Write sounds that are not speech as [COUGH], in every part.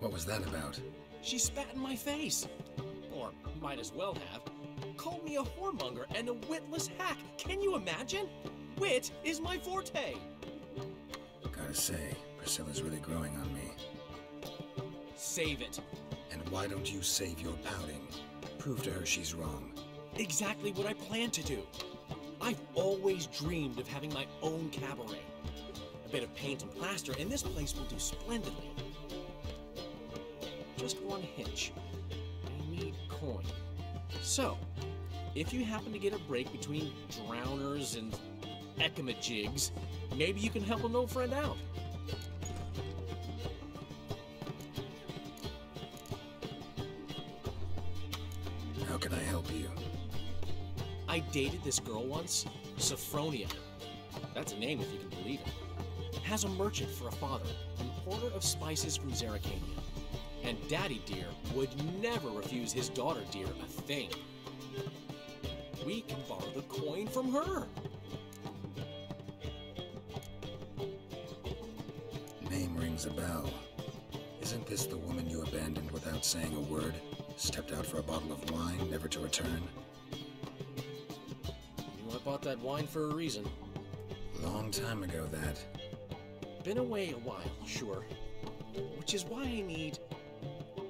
What was that about? She spat in my face. Or might as well have. Called me a whoremonger and a witless hack. Can you imagine? Wit is my forte. Gotta say, Priscilla's really growing on me. Save it. And why don't you save your pouting? Prove to her she's wrong. Exactly what I plan to do. I've always dreamed of having my own cabaret. Bit of paint and plaster, and this place will do splendidly. Just one hitch. I need coin. So, if you happen to get a break between drowners and ekamajigs, maybe you can help an old friend out. How can I help you? I dated this girl once, Sophronia. That's a name if you can believe it. Has a merchant for a father, importer of spices from Zerrikania. And Daddy Dear would never refuse his daughter Dear a thing. We can borrow the coin from her. Name rings a bell. Isn't this the woman you abandoned without saying a word? Stepped out for a bottle of wine, never to return? You know, I bought that wine for a reason. Long time ago, that. Been away a while, sure. Which is why I need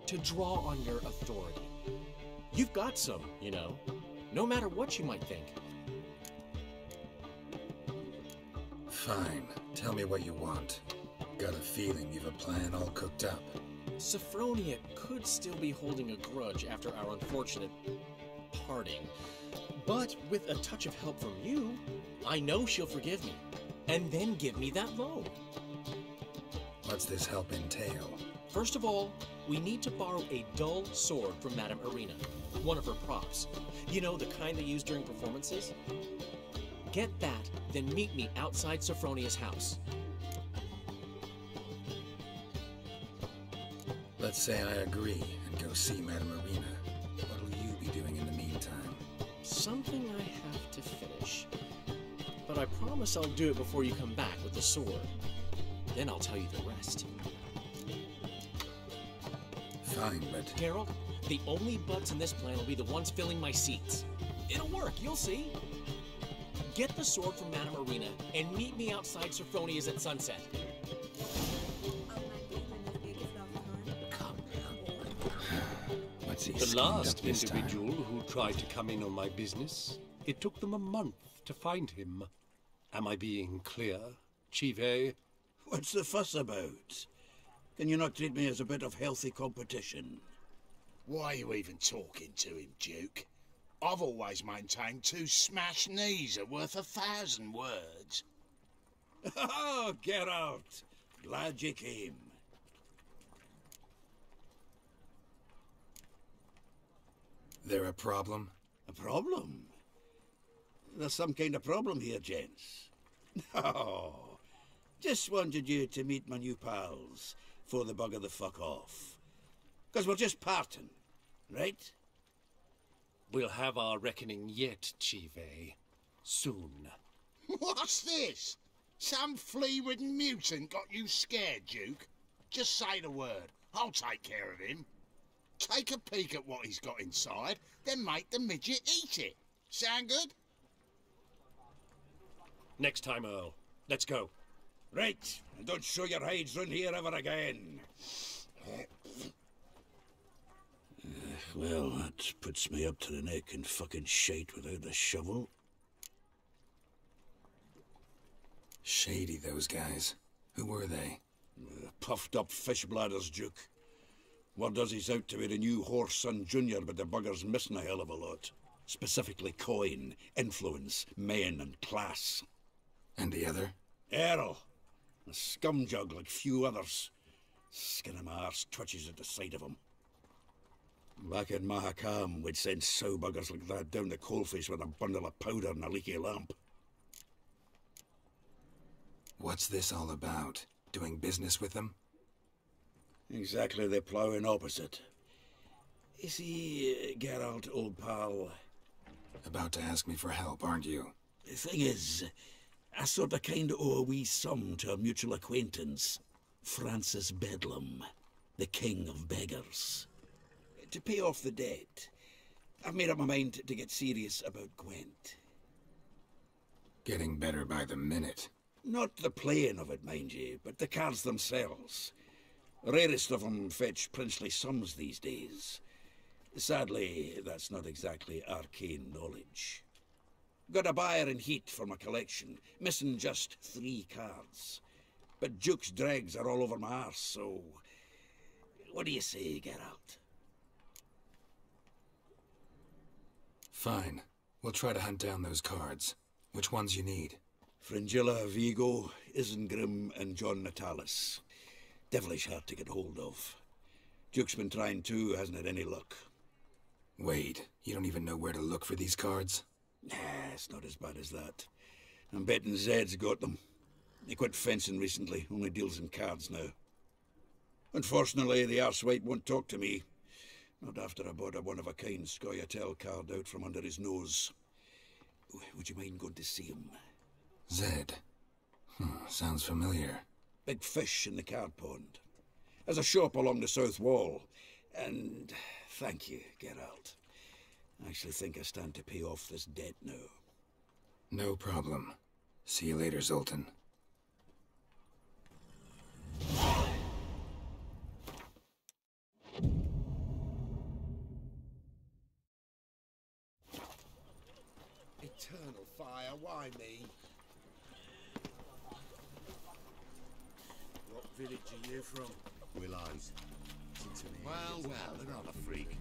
to draw on your authority. You've got some, you know, no matter what you might think. Fine. Tell me what you want. Got a feeling you've a plan all cooked up. Sophronia could still be holding a grudge after our unfortunate parting. But with a touch of help from you, I know she'll forgive me. And then give me that loan. What's this help entail? First of all, we need to borrow a dull sword from Madame Irina, one of her props. You know, the kind they use during performances? Get that, then meet me outside Sophronia's house. Let's say I agree and go see Madame Irina. What'll you be doing in the meantime? Something I have to finish. But I promise I'll do it before you come back with the sword. Then I'll tell you the rest. Fine, but Harold, the only butts in this plan will be the ones filling my seats. It'll work, you'll see. Get the sword from Madame Irina and meet me outside Sophronia's at sunset. come [SIGHS] The last up this time? individual who tried to come in on my business, it took them a month to find him. Am I being clear, Chivay? What's the fuss about? Can you not treat me as a bit of healthy competition? Why are you even talking to him, Duke? I've always maintained two smashed knees are worth a thousand words. Oh, Geralt! Glad you came. There a problem? A problem? There's some kind of problem here, gents. No. [LAUGHS] Oh, just wanted you to meet my new pals for the bugger the fuck off. Because we're just parting, right? We'll have our reckoning yet, Chivay. Soon. What's this? Some flea-ridden mutant got you scared, Duke? Just say the word. I'll take care of him. Take a peek at what he's got inside, then make the midget eat it. Sound good? Next time, Earl. Let's go. Right, and don't show your hides round here ever again. Uh, well, that puts me up to the neck in fucking shite without a shovel. Shady, those guys. Who were they? Uh, puffed up fish bladders, Duke. Word does he's out to be the new Whoreson Junior, but the bugger's missing a hell of a lot. Specifically coin, influence, men, and class. And the other? Errol. A scumjug like few others. Skin of my arse twitches at the sight of him. Back in Mahakam, we'd send sow buggers like that down the coalface with a bundle of powder and a leaky lamp. What's this all about? Doing business with them? Exactly the ploughing opposite. You see, uh, Geralt, old pal, About to ask me for help, aren't you? the thing is, I sort of kind of owe a wee sum to a mutual acquaintance, Francis Bedlam. the king of beggars. To pay off the debt, I've made up my mind to get serious about Gwent. Getting better by the minute. Not the playing of it, mind you, but the cards themselves. Rarest of them fetch princely sums these days. Sadly, that's not exactly arcane knowledge. Got a buyer in heat for my collection, missing just three cards. But Duke's dregs are all over my arse, so... What do you say, Geralt? Fine. We'll try to hunt down those cards. Which ones you need? Fringilla, Vigo, Isengrim, and John Natalis. Devilish hard to get hold of. Duke's been trying too, hasn't had any luck. Wade, you don't even know where to look for these cards? Nah, it's not as bad as that. I'm betting Zed's got them. He quit fencing recently, only deals in cards now. Unfortunately, the arsewite won't talk to me. Not after I bought a one-of-a-kind Scoia'tael card out from under his nose. Would you mind going to see him? Zed. Hmm, sounds familiar. Big fish in the card pond. There's a shop along the south wall. And thank you, Geralt. I actually think I stand to pay off this debt now. No problem. See you later, Zoltan. Eternal fire, why me? What village are you from? Willows. Well, Well, well, they're not freak.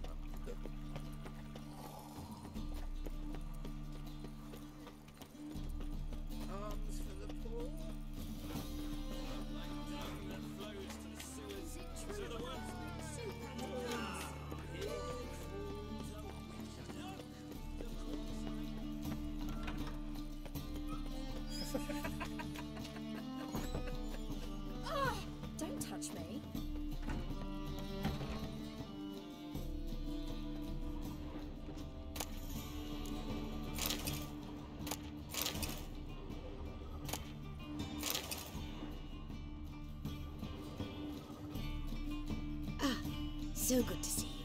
So good to see you.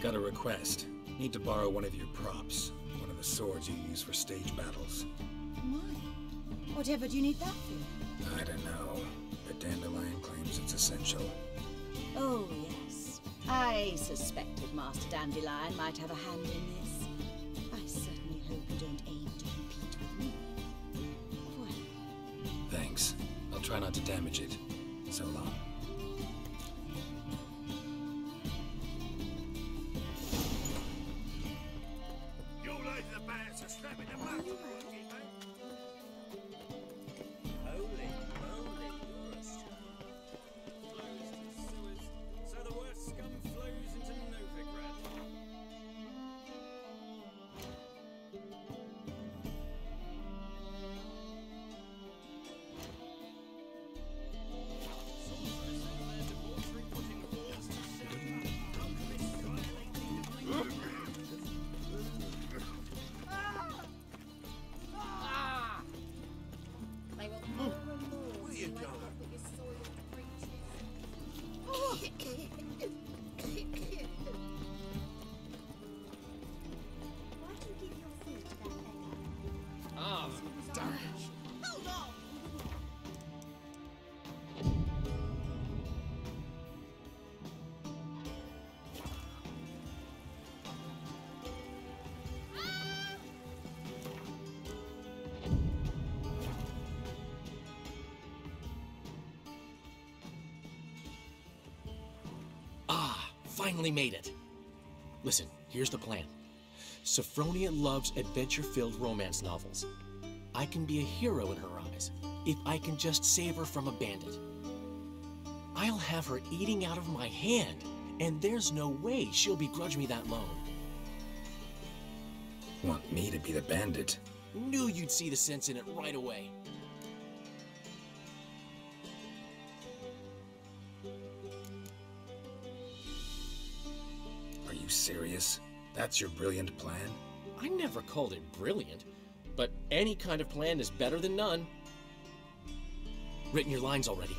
Got a request. Need to borrow one of your props. One of the swords you use for stage battles. My, whatever do you need that for? I don't know, but Dandelion claims it's essential. Oh, yes. I suspected Master Dandelion might have a hand in this. Damage it. So long. Finally made it. Listen, here's the plan. Sophronia loves adventure-filled romance novels. I can be a hero in her eyes if I can just save her from a bandit. I'll have her eating out of my hand, and there's no way she'll begrudge me that loan. Want me to be the bandit? Knew you'd see the sense in it right away. That's your brilliant plan? I never called it brilliant, but any kind of plan is better than none. Written your lines already.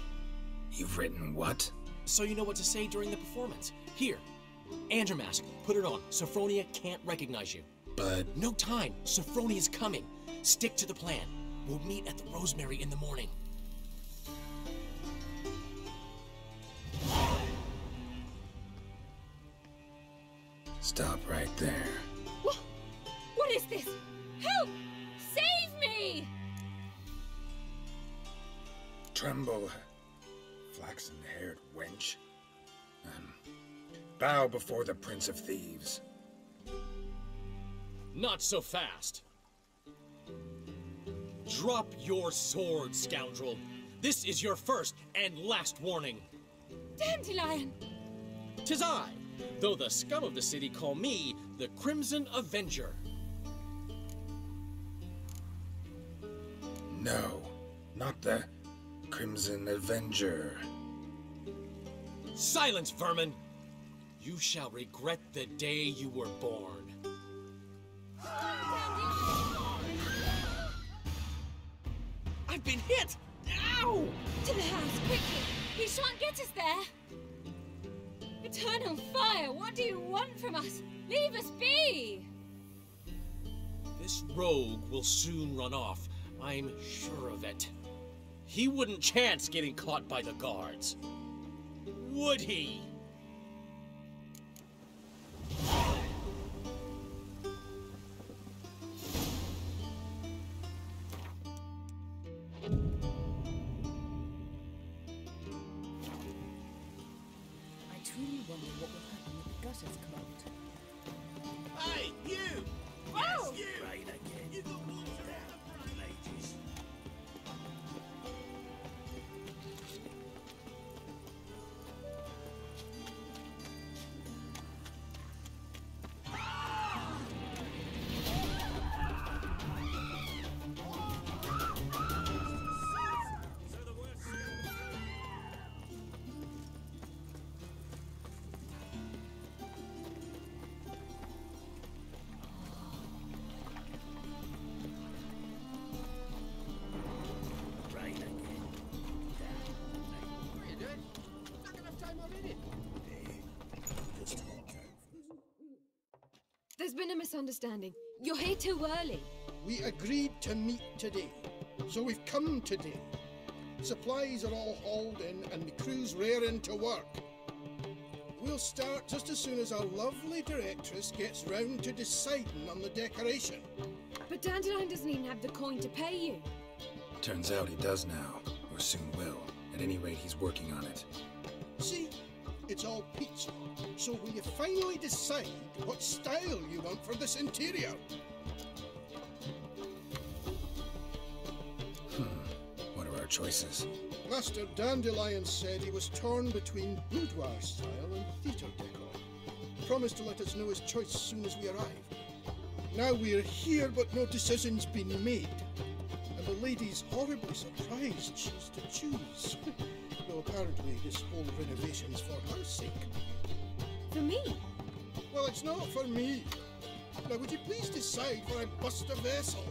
You've written what? So you know what to say during the performance. Here, and your mask. Put it on. Sophronia can't recognize you. But No time. Sophronia's coming. Stick to the plan. We'll meet at the Rosemary in the morning. Stop right there. What? What is this? Help! Save me! Tremble, flaxen haired wench. Um, bow before the Prince of Thieves. Not so fast. Drop your sword, scoundrel. This is your first and last warning. Dandelion! Tis I, though the scum of the city call me the Crimson Avenger. No, not the Crimson Avenger. Silence, vermin! You shall regret the day you were born. I've been hit! Ow! To the house, quickly! He shan't get us there! Eternal fire, what do you want from us? Leave us be! This rogue will soon run off. I'm sure of it. He wouldn't chance getting caught by the guards. Would he? Been a misunderstanding. You're here too early. We agreed to meet today, so we've come today. Supplies are all hauled in and the crew's raring to work. We'll start just as soon as our lovely directress gets round to deciding on the decoration. But Dandelion doesn't even have the coin to pay you. Turns out he does now, or soon will. At any rate, he's working on it. See, it's all peachy. So will you finally decide what style you want for this interior? Hmm. What are our choices? Master Dandelion said he was torn between boudoir style and theatre decor. Promised to let us know his choice as soon as we arrive. Now we're here, but no decision's been made. And the lady's horribly surprised she's to choose. [LAUGHS] Though apparently this whole renovation's for her sake. For me? Well, it's not for me. Now, would you please decide where I bust a vessel?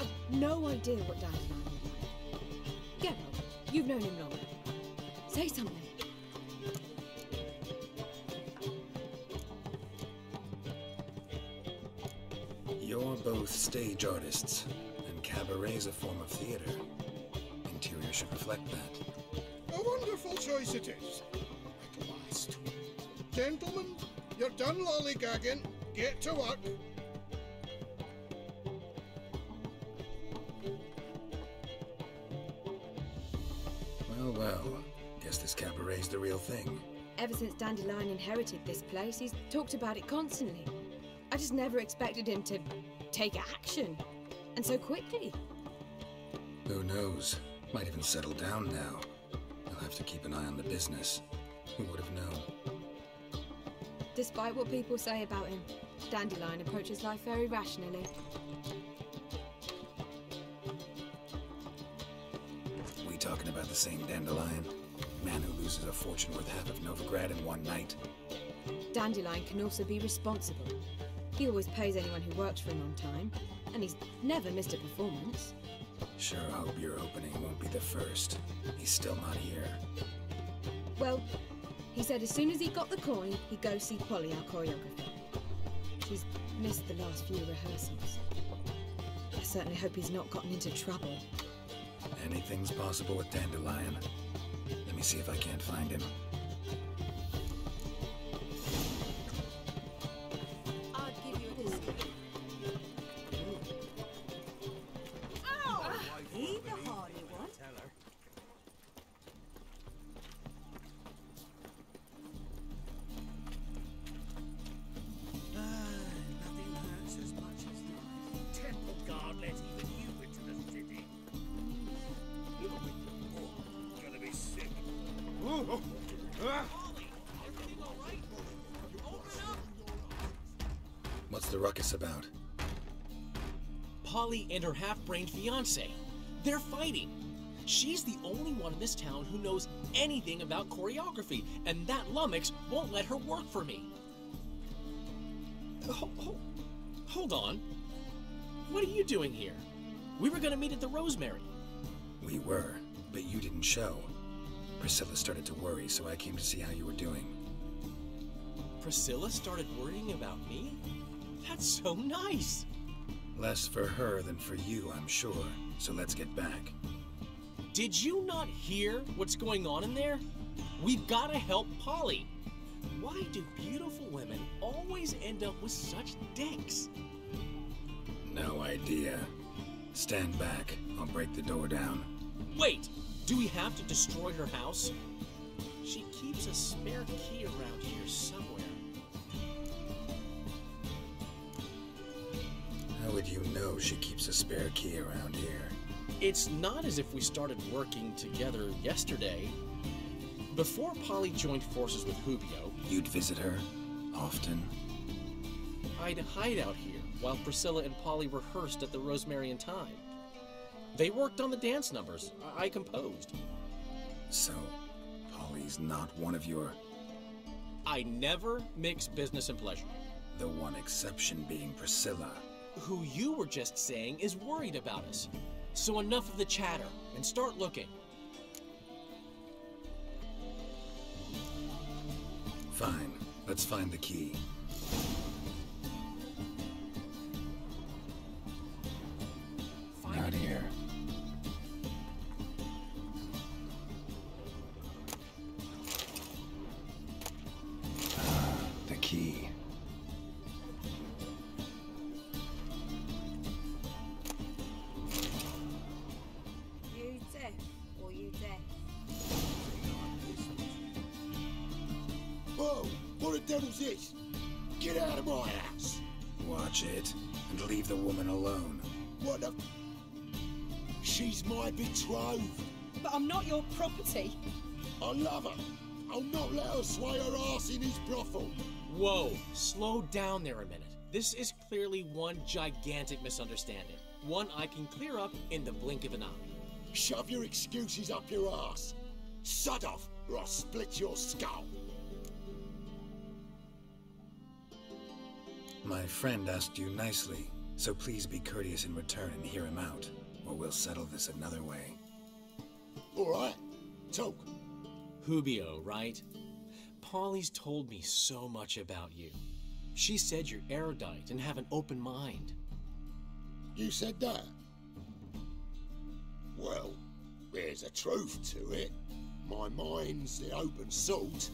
I've no idea what Dandelion would like. Geralt, you've known him long enough. Say something. You're both stage artists, and cabaret's a form of theater. Interior should reflect that. A wonderful choice it is. At last. Gentlemen, you're done lollygagging. Get to work. Well, well. Guess this cabaret's the real thing. Ever since Dandelion inherited this place, he's talked about it constantly. I just never expected him to take action. And so quickly. Who knows? Might even settle down now. I'll have to keep an eye on the business. Who would have known? Despite what people say about him, Dandelion approaches life very rationally. We talking about the same dandelion? Man who loses a fortune worth half of Novigrad in one night? Dandelion can also be responsible. He always pays anyone who works for him on time, and he's never missed a performance. Sure hope your opening won't be the first. He's still not here. Well, said as soon as he got the coin, he'd go see Polly, our choreographer. She's missed the last few rehearsals. I certainly hope he's not gotten into trouble. Anything's possible with Dandelion. Let me see if I can't find him. Fiance. They're fighting. She's the only one in this town who knows anything about choreography, and that lummox won't let her work for me. Ho- ho- hold on. What are you doing here? We were gonna meet at the Rosemary. We were, but you didn't show. Priscilla started to worry, so I came to see how you were doing. Priscilla started worrying about me? That's so nice. Less for her than for you, I'm sure. So let's get back. Did you not hear what's going on in there? We've got to help Polly. Why do beautiful women always end up with such dicks? No idea. Stand back. I'll break the door down. Wait, do we have to destroy her house? She keeps a spare key around here somewhere. You know she keeps a spare key around here? It's not as if we started working together yesterday. Before Polly joined forces with Hubio, You'd visit her? Often? I'd hide out here while Priscilla and Polly rehearsed at the Rosemary and Thyme. They worked on the dance numbers. I I composed. So, Polly's not one of your. I never mix business and pleasure. The one exception being Priscilla. Who you were just saying is worried about us. So enough of the chatter and start looking. Fine. Let's find the key. Not here. Ah, the key. Betrothed. But I'm not your property. I love her. I'll not let her sway her ass in his brothel. Whoa, slow down there a minute. This is clearly one gigantic misunderstanding. One I can clear up in the blink of an eye. Shove your excuses up your ass. Sod off, or I'll split your skull. My friend asked you nicely, so please be courteous in return and hear him out, or we'll settle this another way. All right, talk. Hubio, right? Polly's told me so much about you. She said you're erudite and have an open mind. You said that? Well, there's a truth to it. My mind's the open salt.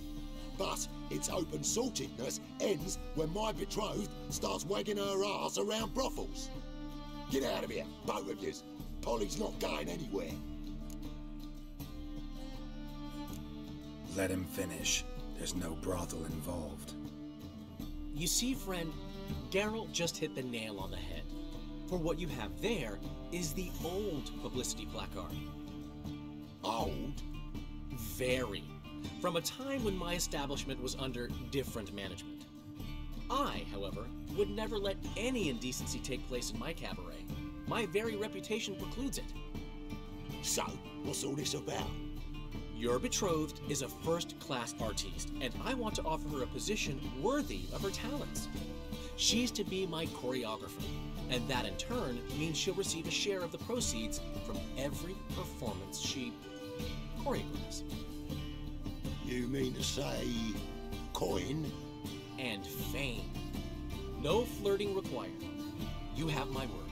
But its open saltedness ends when my betrothed starts wagging her ass around brothels. Get out of here, both of yous. Polly's not going anywhere. Let him finish. There's no brothel involved. You see, friend, Geralt just hit the nail on the head. For what you have there is the old publicity placard. Old? Very. From a time when my establishment was under different management. I, however, would never let any indecency take place in my cabaret. My very reputation precludes it. So, what's all this about? Your betrothed is a first class artiste, and I want to offer her a position worthy of her talents. She's to be my choreographer, and that in turn means she'll receive a share of the proceeds from every performance she choreographs. You mean to say coin? And fame. No flirting required. You have my word.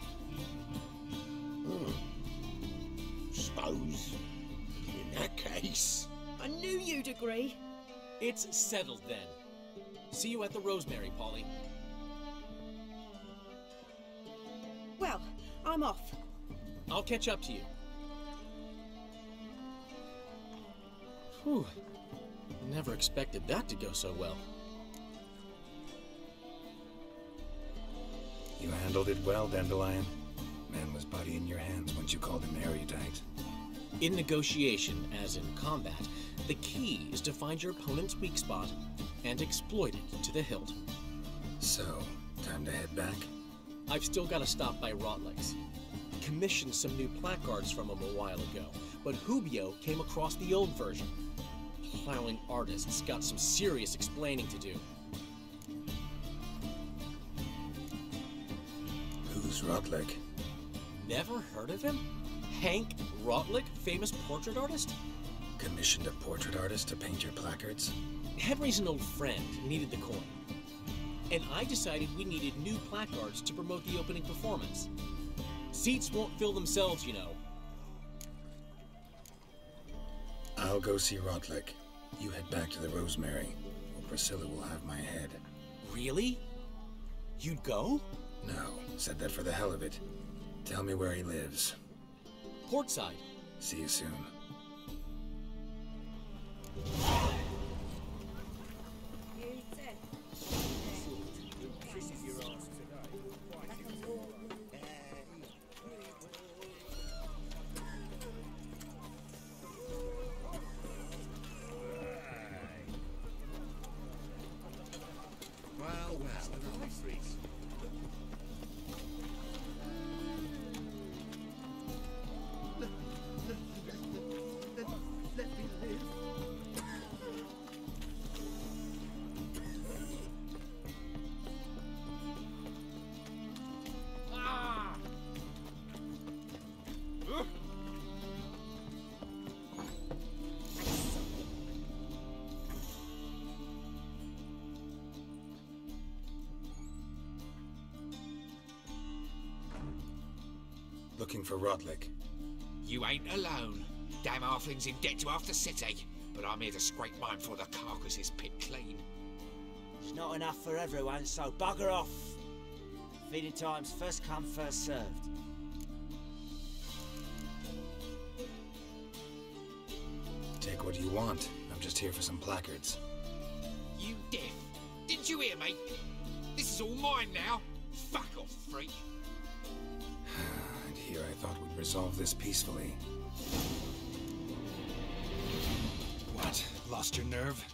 Hmm. Suppose, in that case. I knew you'd agree. It's settled then. See you at the Rosemary, Polly. Well, I'm off. I'll catch up to you. Whew. Never expected that to go so well. You handled it well, Dandelion. Man was body in your hands once you called him erudite. In negotiation, as in combat, the key is to find your opponent's weak spot and exploit it to the hilt. So, time to head back? I've still got to stop by Rotlex. Commissioned some new placards from him a while ago, but Hubio came across the old version. Plowing artists got some serious explaining to do. Who's Rotlick? Never heard of him? Hank Rotlick, famous portrait artist? Commissioned a portrait artist to paint your placards? Henry's an old friend, needed the coin. And I decided we needed new placards to promote the opening performance. Seats won't fill themselves, you know. I'll go see Rotlick. You head back to the Rosemary, or Priscilla will have my head. Really? You'd go? No, said that for the hell of it. Tell me where he lives. Portside. See you soon. Looking for Rotlick. You ain't alone. Damn halfling's in debt to half the city. But I'm here to scrape mine for the carcass is picked clean. There's not enough for everyone, so bugger off. Feeding time's first come, first served. Take what you want. I'm just here for some placards. You deaf? Didn't you hear me? This is all mine now. Fuck off, freak. Resolve this peacefully. What? Lost your nerve?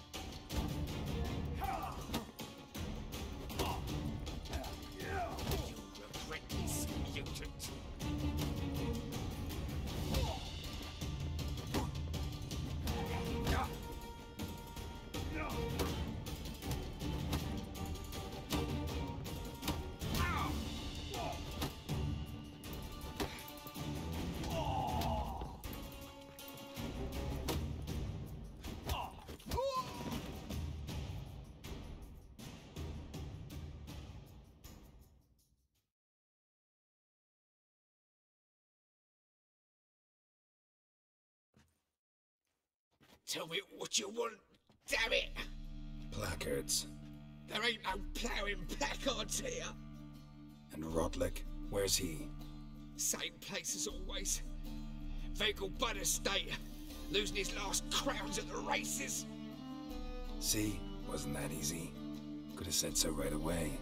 Tell me what you want, damn it! Placards. There ain't no ploughing placards here. And Rotlick, where's he? Same place as always. Vegelbud estate. Losing his last crowns at the races. See? Wasn't that easy? Could have said so right away.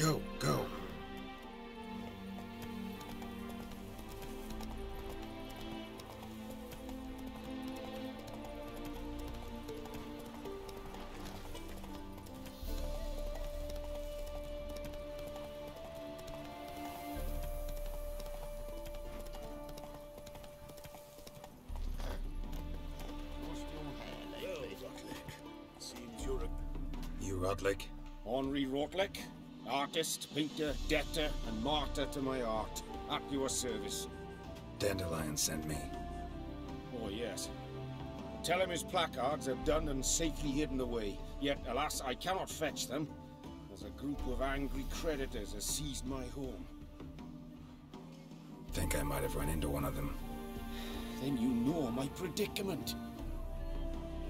Go, go. Seems you're a You Rotlick? Henri Rotlick, artist, painter, debtor, and martyr to my art, at your service. Dandelion sent me. Oh, yes. Tell him his placards are done and safely hidden away, yet, alas, I cannot fetch them, as a group of angry creditors has seized my home. Think I might have run into one of them. Then you know my predicament.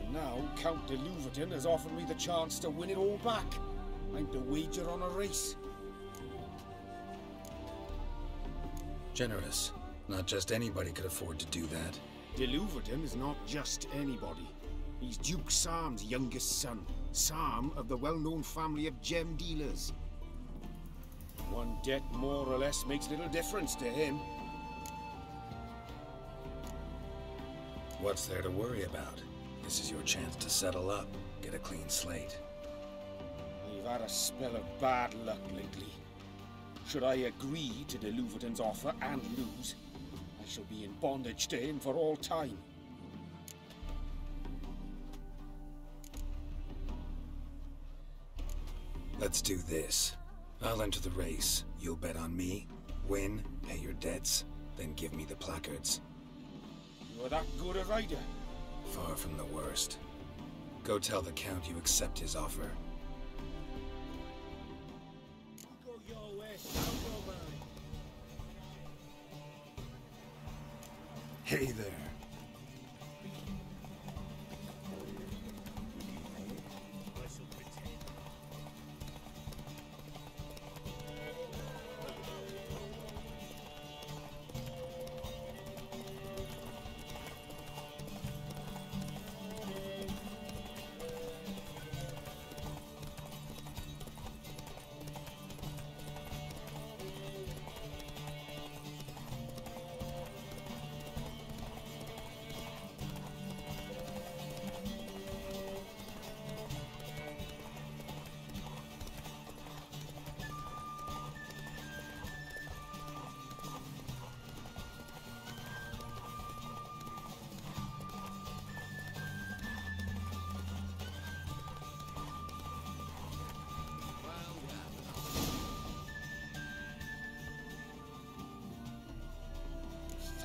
And now Count de Louverton has offered me the chance to win it all back. I'm to wager on a race. Generous. Not just anybody could afford to do that. De is not just anybody. He's Duke Sam's youngest son. Sam of the well-known family of gem dealers. One debt more or less makes little difference to him. What's there to worry about? This is your chance to settle up, get a clean slate. I've had a spell of bad luck lately. Should I agree to de Louverton's offer and lose, I shall be in bondage to him for all time. Let's do this. I'll enter the race. You'll bet on me, win, pay your debts, then give me the placards. You're that good a rider? Far from the worst. Go tell the Count you accept his offer.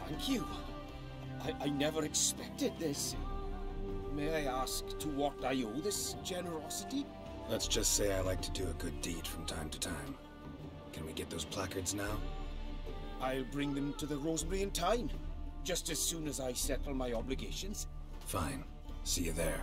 Thank you. I, I never expected this. May I ask to what I owe this generosity? Let's just say I like to do a good deed from time to time. Can we get those placards now? I'll bring them to the Rosemary in time, just as soon as I settle my obligations. Fine. See you there.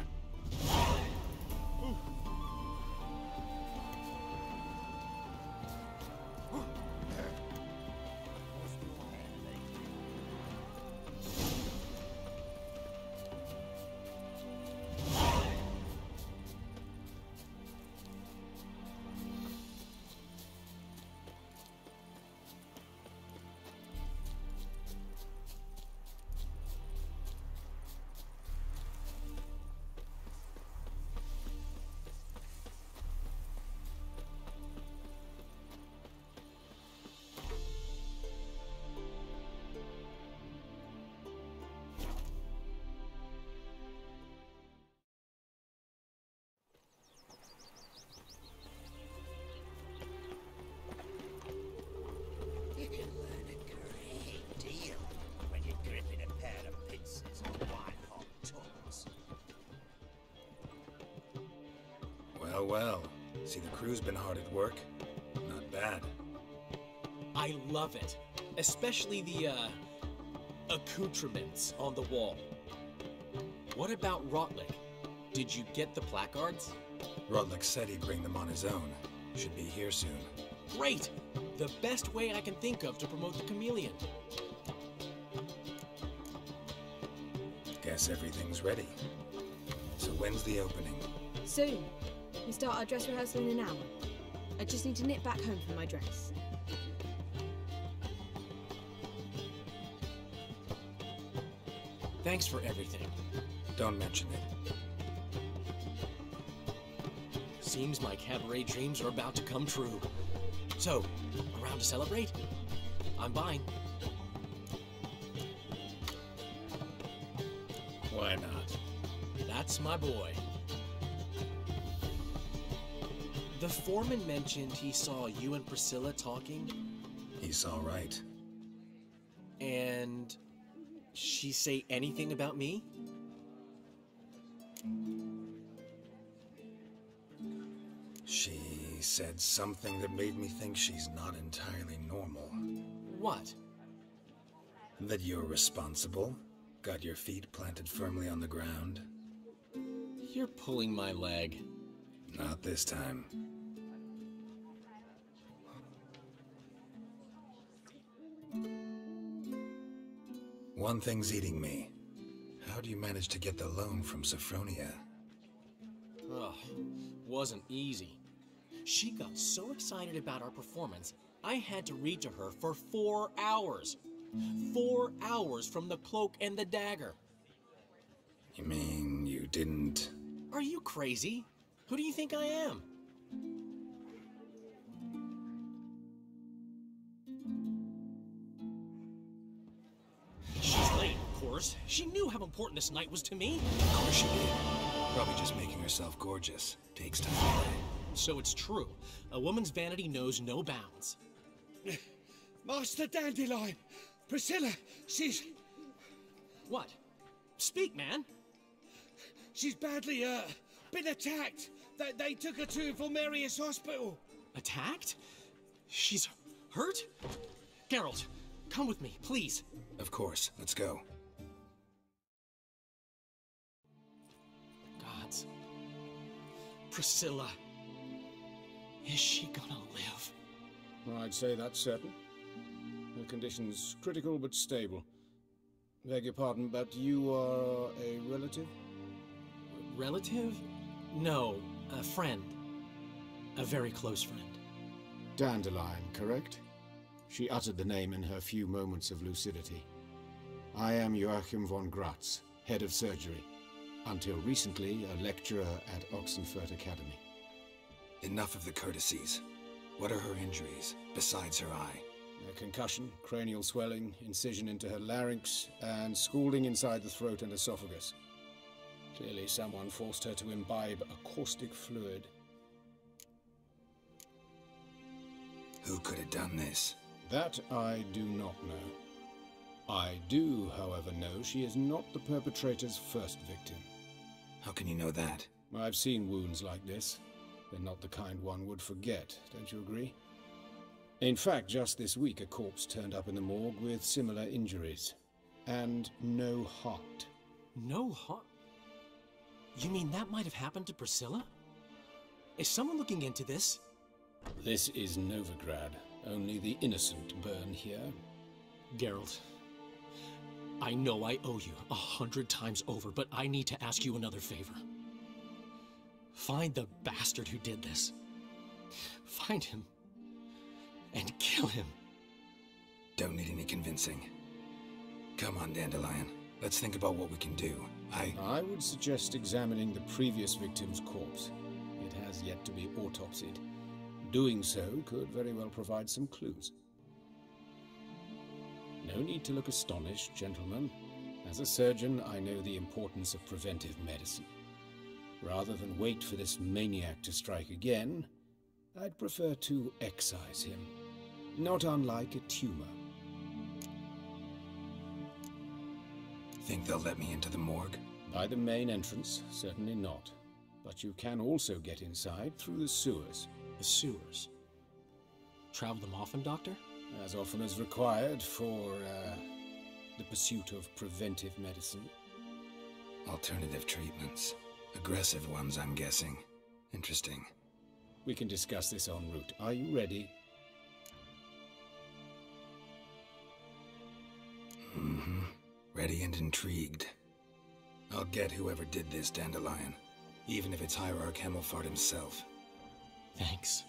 Crew's been hard at work. Not bad. I love it. Especially the, uh, accoutrements on the wall. What about Rotlick? Did you get the placards? Rodlick said he'd bring them on his own. Should be here soon. Great! The best way I can think of to promote the chameleon. Guess everything's ready. So when's the opening? Soon. We start our dress rehearsal in an hour. I just need to nip back home for my dress. Thanks for everything. Don't mention it. Seems my cabaret dreams are about to come true. So, around to celebrate? I'm buying. Why not? That's my boy. The foreman mentioned he saw you and Priscilla talking, He's all right. and she say anything about me? She said something that made me think she's not entirely normal. What? That you're responsible, got your feet planted firmly on the ground. You're pulling my leg. Not this time. One thing's eating me. How do you manage to get the loan from Sophronia? Ugh, wasn't easy. She got so excited about our performance, I had to read to her for four hours. Four hours from the cloak and the dagger. You mean you didn't? Are you crazy? Who do you think I am? She's late, of course. She knew how important this night was to me. Of course she did. Probably just making herself gorgeous. Takes time. So it's true. A woman's vanity knows no bounds. [LAUGHS] Master Dandelion! Priscilla, she's. What? Speak, man. She's badly, uh, been attacked. They, they took her to Vulmerius Hospital. Attacked? She's hurt? Geralt, come with me, please. Of course. Let's go. Gods. Priscilla. Is she gonna live? I'd say that's certain. Her condition's critical but stable. Beg your pardon, but you are a relative? Relative? No, a friend. A very close friend. Dandelion, correct? She uttered the name in her few moments of lucidity. I am Joachim von Gratz, head of surgery. Until recently, a lecturer at Oxenfurt Academy. Enough of the courtesies. What are her injuries, besides her eye? A concussion, cranial swelling, incision into her larynx, and scalding inside the throat and esophagus. Clearly, someone forced her to imbibe a caustic fluid. Who could have done this? That I do not know. I do, however, know she is not the perpetrator's first victim. How can you know that? I've seen wounds like this. They're not the kind one would forget, don't you agree? In fact, just this week a corpse turned up in the morgue with similar injuries. And no heart. No heart? You mean that might have happened to Priscilla? Is someone looking into this? This is Novigrad. Only the innocent burn here. Geralt, I know I owe you a hundred times over, but I need to ask you another favor. Find the bastard who did this. Find him. And kill him. Don't need any convincing. Come on, Dandelion. Let's think about what we can do. I. I would suggest examining the previous victim's corpse. It has yet to be autopsied. Doing so could very well provide some clues. No need to look astonished, gentlemen. As a surgeon, I know the importance of preventive medicine. Rather than wait for this maniac to strike again, I'd prefer to excise him. Not unlike a tumor. Think they'll let me into the morgue? By the main entrance, certainly not. But you can also get inside through the sewers. The sewers? Travel them often, Doctor? As often as required for uh, the pursuit of preventive medicine. Alternative treatments. Aggressive ones, I'm guessing. Interesting. We can discuss this en route. Are you ready? Mm-hmm. Ready and intrigued. I'll get whoever did this, Dandelion. Even if it's Hierarch Hemelfart himself. Thanks.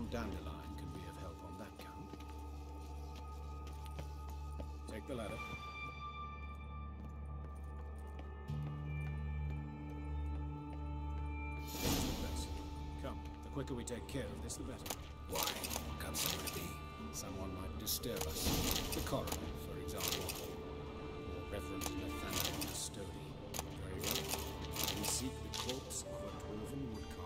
Only Dandelion can be of help on that count. Take the ladder. This is the best. Come, the quicker we take care of this, the better. Why? Got somewhere to be. Someone might disturb us. The coroner, for example. Or Reverend Nathaniel Pastodi. Very well. We seek the corpse of a dwarven woodcarver.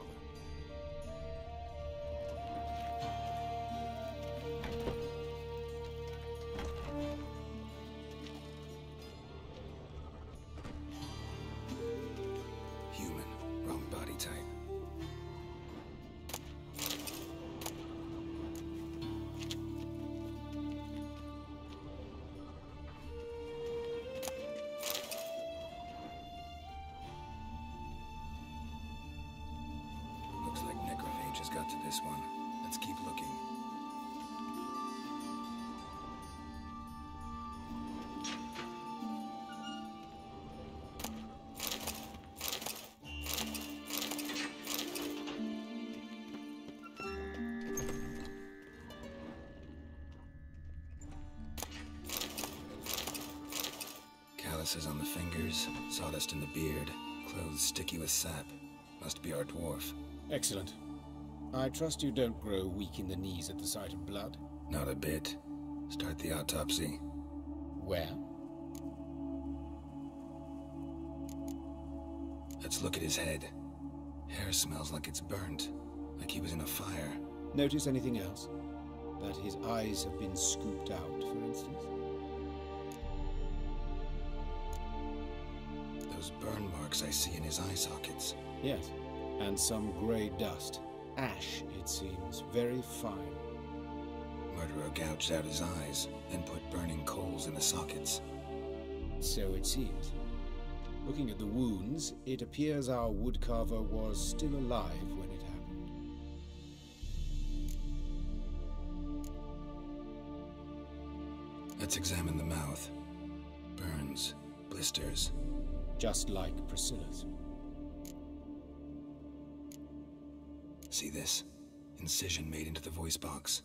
Got to this one. Let's keep looking. Calluses on the fingers, sawdust in the beard, clothes sticky with sap. Must be our dwarf. Excellent. I trust you don't grow weak in the knees at the sight of blood. Not a bit. Start the autopsy. Where? Let's look at his head. Hair smells like it's burnt, like he was in a fire. Notice anything else? That his eyes have been scooped out, for instance? Those burn marks I see in his eye sockets. Yes. And some grey dust. Ash, it seems. Very fine. Murderer gouged out his eyes, then put burning coals in the sockets. So it seems. Looking at the wounds, it appears our woodcarver was still alive when it happened. Let's examine the mouth. Burns, blisters. Just like Priscilla's. See this? Incision made into the voice box.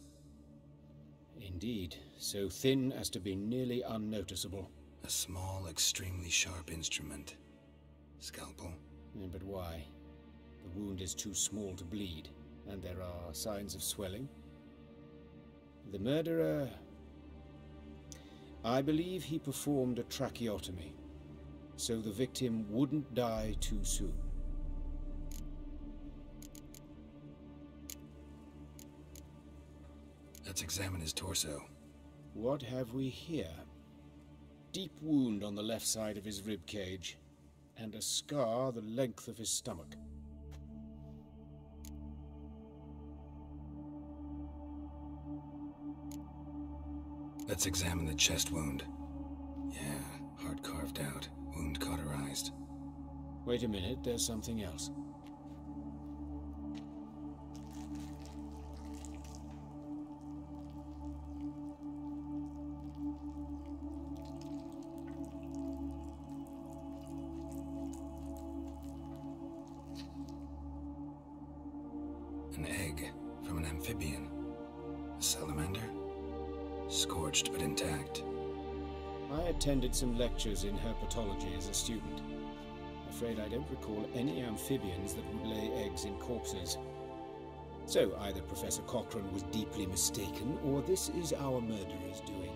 Indeed, so thin as to be nearly unnoticeable. A small, extremely sharp instrument. Scalpel. Eh, But why? The wound is too small to bleed, and there are signs of swelling. The murderer. I believe he performed a tracheotomy, so the victim wouldn't die too soon. Let's examine his torso. What have we here? Deep wound on the left side of his rib cage, and a scar the length of his stomach. Let's examine the chest wound. Yeah, heart carved out, wound cauterized. Wait a minute, there's something else. Attended some lectures in herpetology as a student. Afraid I don't recall any amphibians that would lay eggs in corpses. So either Professor Cochrane was deeply mistaken, or this is our murderer's doing.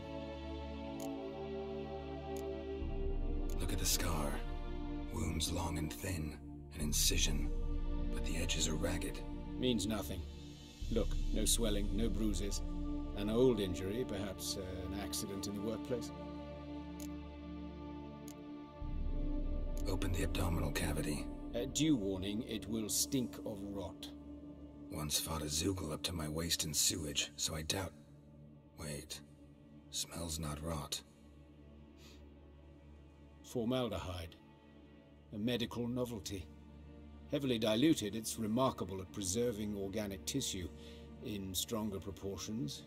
Look at the scar. Wounds long and thin, an incision, but the edges are ragged. Means nothing. Look, no swelling, no bruises. An old injury, perhaps uh, an accident in the workplace. Open the abdominal cavity. Uh, due warning, it will stink of rot. Once fought a zeugl up to my waist in sewage, so I doubt. Wait. Smells not rot. Formaldehyde. A medical novelty. Heavily diluted, it's remarkable at preserving organic tissue. In stronger proportions,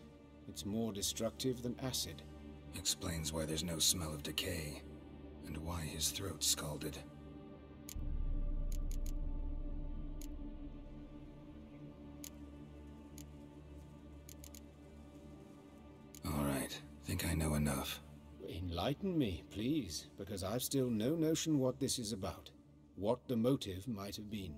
it's more destructive than acid. Explains why there's no smell of decay, and why his throat scalded. All right, think I know enough. Enlighten me, please, because I've still no notion what this is about. What the motive might have been.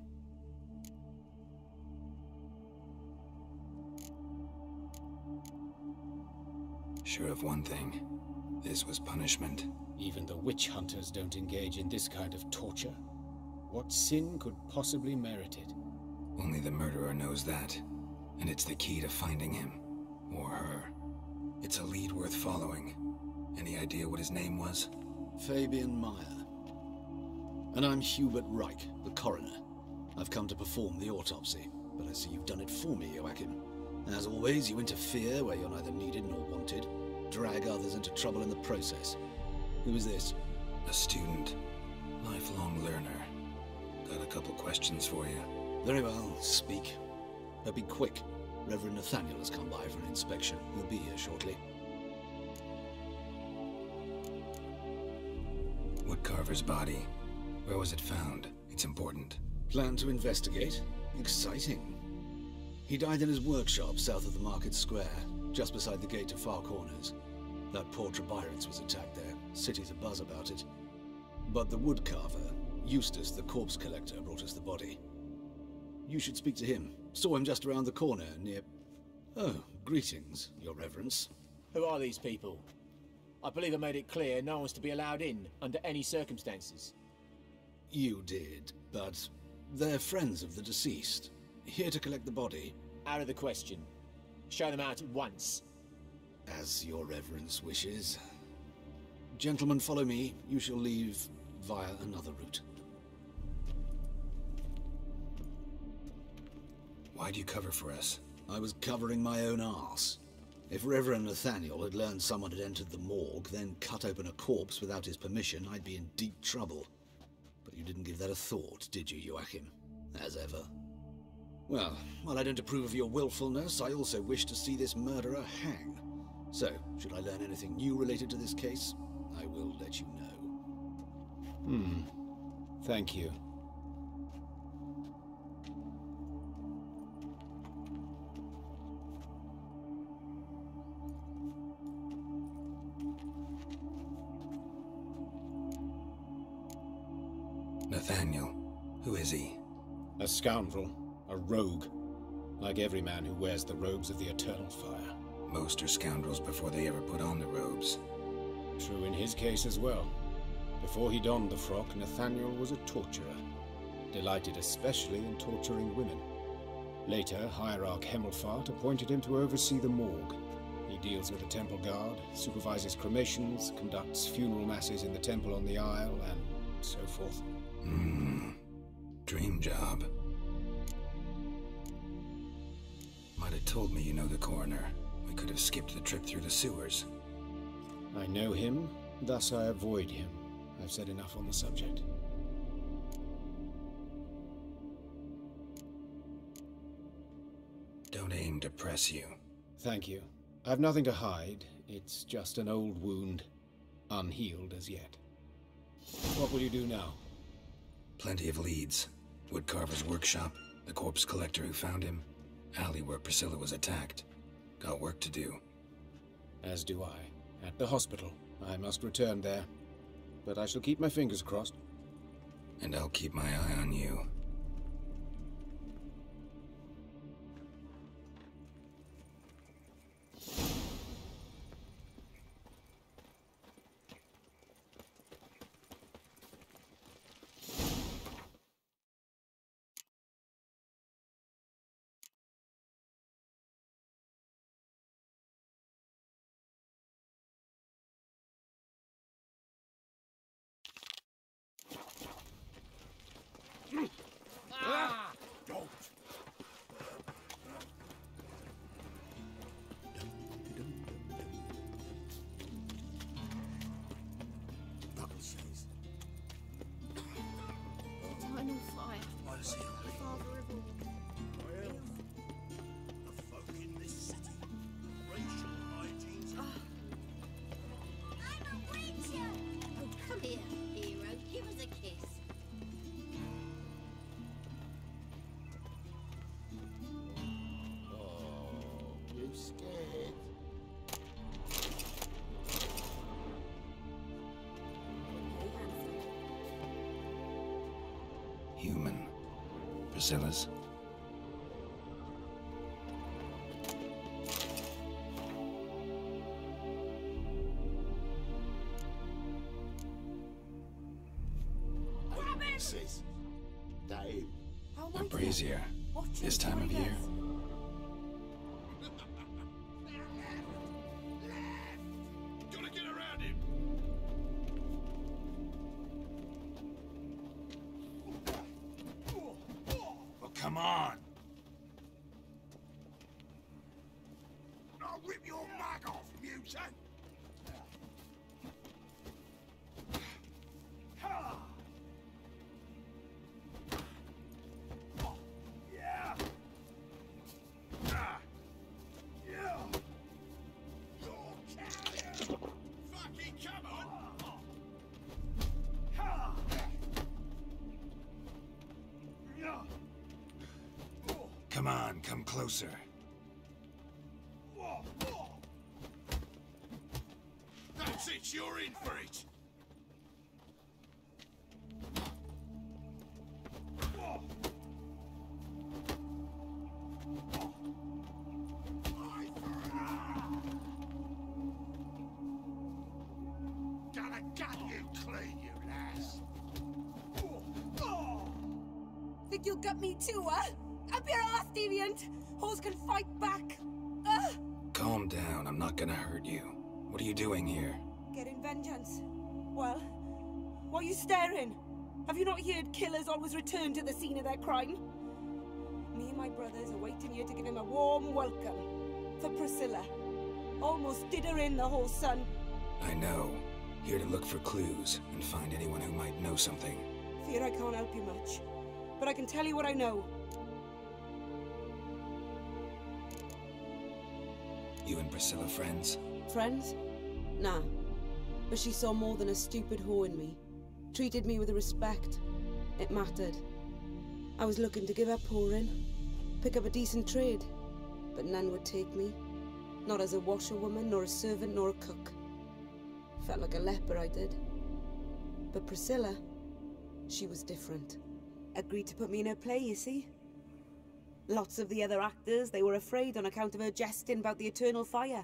Sure of one thing. This was punishment. Even the witch hunters don't engage in this kind of torture. What sin could possibly merit it? Only the murderer knows that. And it's the key to finding him. Or her. It's a lead worth following. Any idea what his name was? Fabian Meyer. And I'm Hubert Rejk, the coroner. I've come to perform the autopsy, but I see you've done it for me, Joachim. As always, you interfere where you're neither needed nor wanted, drag others into trouble in the process. Who is this? A student. Lifelong learner. Got a couple questions for you. Very well, speak. But be quick. Reverend Nathaniel has come by for an inspection. He'll be here shortly. Woodcarver's body. Where was it found? It's important. Plan to investigate? Exciting. He died in his workshop south of the market square, just beside the gate to Far Corners. That poor Trebirans was attacked there. City's abuzz about it. But the woodcarver, Eustace the corpse collector, brought us the body. You should speak to him. Saw him just around the corner near... Oh, greetings, your reverence. Who are these people? I believe I made it clear no one's to be allowed in under any circumstances. You did, but they're friends of the deceased. Here to collect the body. Out of the question. Show them out at once. As your reverence wishes. Gentlemen, follow me. You shall leave via another route. Why'd you cover for us? I was covering my own arse. If Reverend Nathaniel had learned someone had entered the morgue, then cut open a corpse without his permission, I'd be in deep trouble. But you didn't give that a thought, did you, Joachim? As ever. Well, while I don't approve of your willfulness, I also wish to see this murderer hang. So, should I learn anything new related to this case, I will let you know. Hmm. Thank you. Nathaniel. Who is he? A scoundrel. A rogue. Like every man who wears the robes of the Eternal Fire. Most are scoundrels before they ever put on the robes. True in his case as well. Before he donned the frock, Nathaniel was a torturer. Delighted especially in torturing women. Later, Hierarch Hemelfart appointed him to oversee the morgue. He deals with the temple guard, supervises cremations, conducts funeral masses in the temple on the Isle, and so forth. Hmm. Dream job. Might have told me you know the coroner. We could have skipped the trip through the sewers. I know him, thus I avoid him. I've said enough on the subject. Don't aim to press you. Thank you. I've nothing to hide. It's just an old wound, unhealed as yet. What will you do now? Plenty of leads. Woodcarver's workshop, the corpse collector who found him, alley where Priscilla was attacked. Got work to do. As do I. At the hospital. I must return there. But I shall keep my fingers crossed. And I'll keep my eye on you. Priscilla's. Come on, come closer. That's it, you're in for it. Gonna gut you clean, you lass. Think you'll gut me too, huh? Up your ass, deviant! Hoes can fight back! Ugh! Calm down, I'm not gonna hurt you. What are you doing here? Getting vengeance. Well, why are you staring? Have you not heard killers always return to the scene of their crime? Me and my brothers are waiting here to give him a warm welcome. For Priscilla. Almost did her in, the whole son. I know. Here to look for clues and find anyone who might know something. Fear I can't help you much. But I can tell you what I know. You and Priscilla friends? Friends? Nah. But she saw more than a stupid whore in me. Treated me with respect. It mattered. I was looking to give up whoring. Pick up a decent trade. But none would take me. Not as a washerwoman, nor a servant, nor a cook. Felt like a leper, I did. But Priscilla, she was different. agreed to put me in her play, you see. Lots of the other actors, they were afraid on account of her jesting about the eternal fire.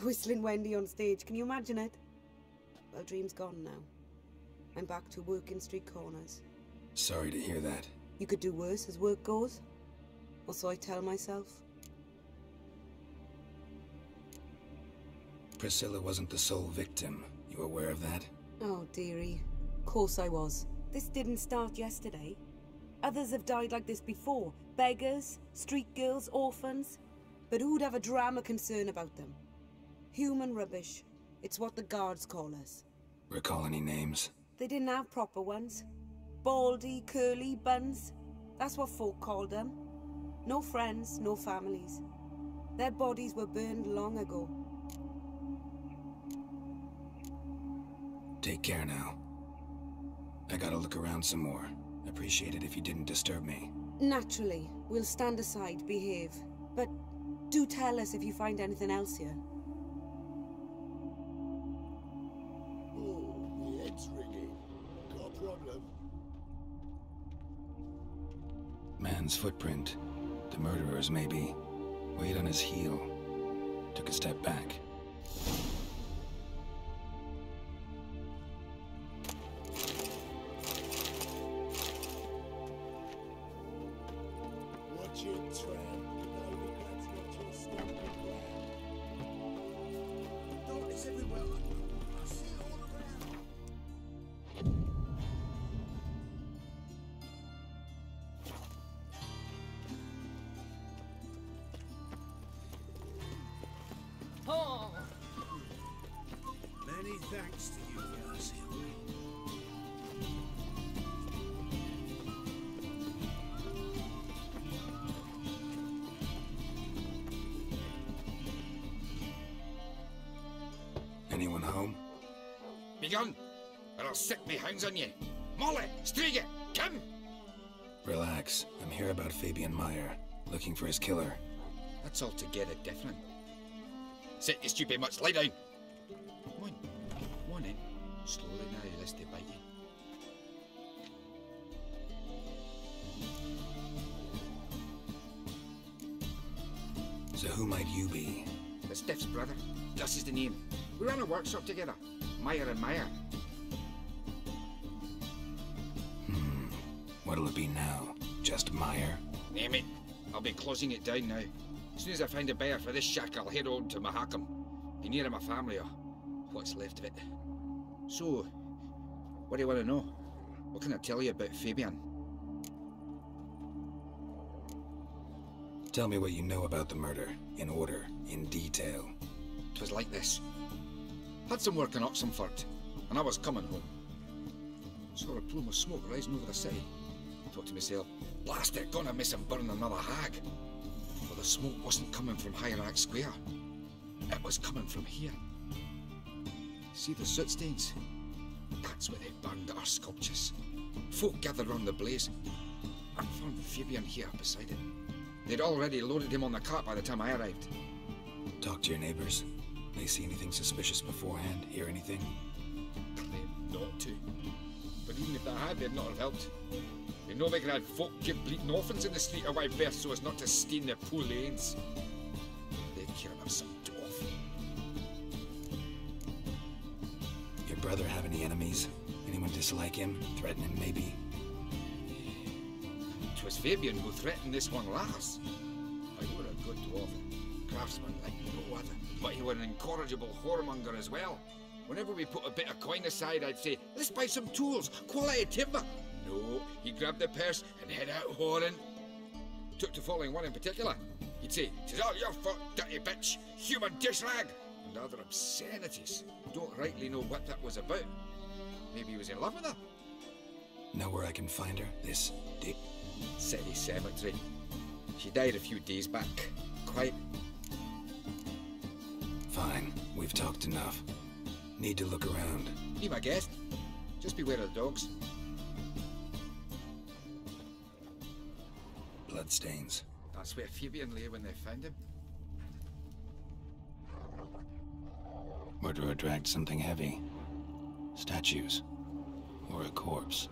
Whistling Wendy on stage, can you imagine it? Well, dream's gone now. I'm back to working street corners. Sorry to hear that. You could do worse as work goes. Or so I tell myself. Priscilla wasn't the sole victim. You aware of that? Oh, dearie. Of course I was. This didn't start yesterday. Others have died like this before. Beggars, street girls, orphans. But who'd have a drama concern about them? Human rubbish. It's what the guards call us. Recall any names? They didn't have proper ones. Baldy, curly, buns. That's what folk called them. No friends, no families. Their bodies were burned long ago. Take care now. I gotta look around some more. Appreciate it if you didn't disturb me. Naturally, we'll stand aside, behave. But do tell us if you find anything else here. Oh, my head's ringing. Got a problem? Man's footprint. The murderer's, maybe. Weight on his heel. Took a step back. Home? Be gone, or I'll set me hounds on you. Molly, Striga, come! Relax. I'm here about Fabian Meyer. Looking for his killer. That's altogether different. Sit your stupid mutts, lie down. Come on, come on in. Slowly now, lest they bite you. So who might you be? The Stiff's brother. Gus is the name. We ran a workshop together. Meyer and Meyer. Hmm. What'll it be now? Just Meyer? Name it. I'll be closing it down now. As soon as I find a buyer for this shack, I'll head on to Mahakam. Be near my family or what's left of it. So, what do you want to know? What can I tell you about Fabian? Tell me what you know about the murder, in order, in detail. It was like this. Had some work in Oxenfurt, and I was coming home. Saw a plume of smoke rising over the city. Thought to myself, blast it, gonna miss him burn another hag. But the smoke wasn't coming from Hierarch Square. It was coming from here. See the soot stains? That's where they burned our sculptures. Folk gathered round the blaze and found Fabian here beside it. They'd already loaded him on the cart by the time I arrived. Talk to your neighbors. They see anything suspicious beforehand? Hear anything? Claim not to. But even if they had, they'd not have helped. They know they can have folk give bleeding orphans in the street of wide berth so as not to stain their poor lanes. They'd care about some dwarf. Your brother have any enemies? Anyone dislike him? Threaten him, maybe? Twas Fabian who threatened this one last. I were a good dwarf, craftsman like no other, but he were an incorrigible whoremonger as well. Whenever we put a bit of coin aside, I'd say, let's buy some tools, quality timber. No, he grabbed the purse and head out whoring. Took to following one in particular. He'd say, tis all your fault, dirty bitch, human dish rag, and other obscenities. Don't rightly know what that was about. Maybe he was in love with her. Know where I can find her? This di- City cemetery. She died a few days back. Quite. Fine. We've talked enough. Need to look around. Be my guest. Just beware of the dogs. Bloodstains. That's where Fabian lay when they found him. Murderer dragged something heavy. Statues. Or a corpse.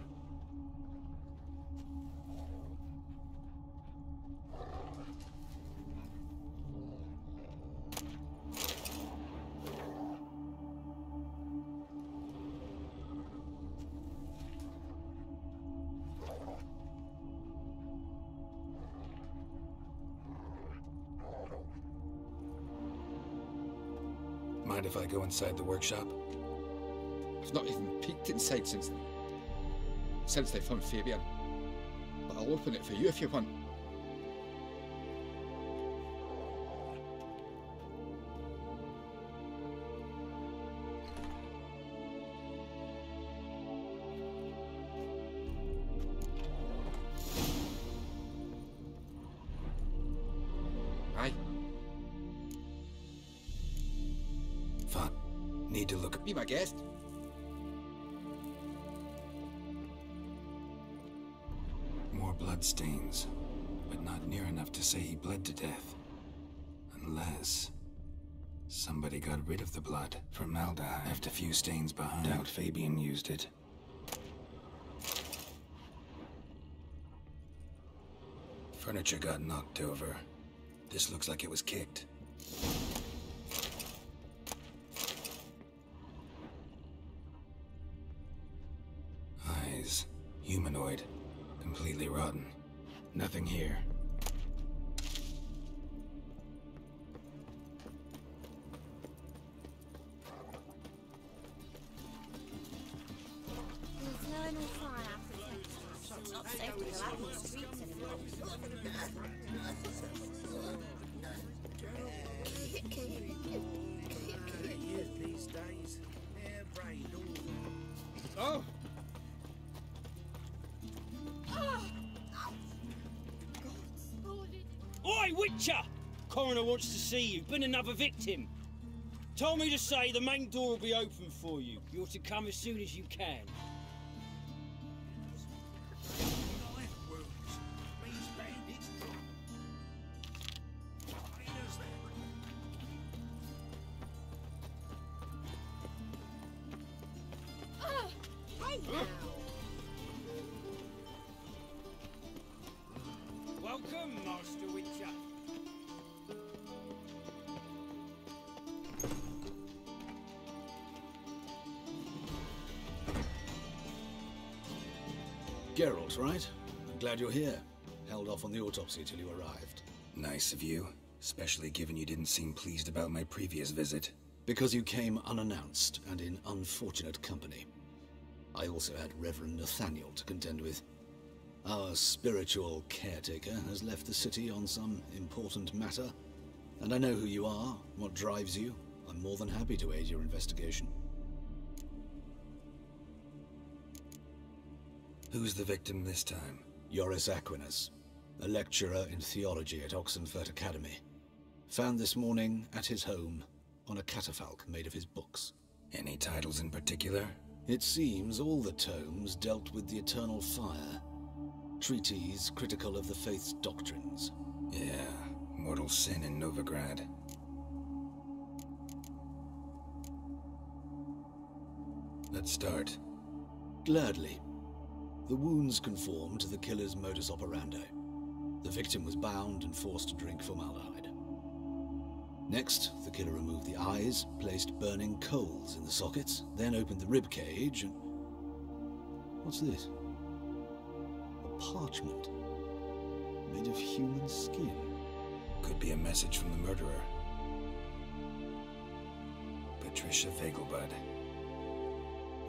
Inside the workshop? I've not even peeked inside since since they found Fabian. But I'll open it for you if you want. Used it. Furniture got knocked over. This looks like it was kicked. Coroner wants to see you. Been another victim. Told me to say the main door will be open for you. You're to come as soon as you can. You're here. Held off on the autopsy till you arrived. Nice of you, especially given you didn't seem pleased about my previous visit. Because you came unannounced and in unfortunate company. I also had Reverend Nathaniel to contend with. Our spiritual caretaker has left the city on some important matter, and I know who you are, what drives you. I'm more than happy to aid your investigation. Who's the victim this time? Joris Aquinas, a lecturer in theology at Oxenfurt Academy. Found this morning at his home on a catafalque made of his books. Any titles in particular? It seems all the tomes dealt with the eternal fire. Treatises critical of the faith's doctrines. Yeah, mortal sin in Novigrad. Let's start. Gladly. The wounds conform to the killer's modus operandi. The victim was bound and forced to drink formaldehyde. Next, the killer removed the eyes, placed burning coals in the sockets, then opened the rib cage and. What's this? A parchment. Made of human skin. Could be a message from the murderer. Patricia Vegelbud.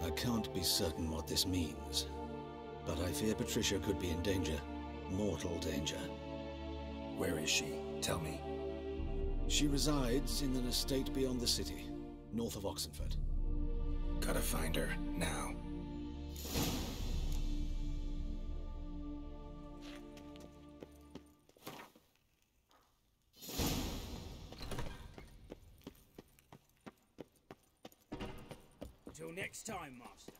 I can't be certain what this means, but I fear Patricia could be in danger. Mortal danger. Where is she? Tell me. She resides in an estate beyond the city, north of Oxenfurt. Gotta find her, now. Till next time, Master.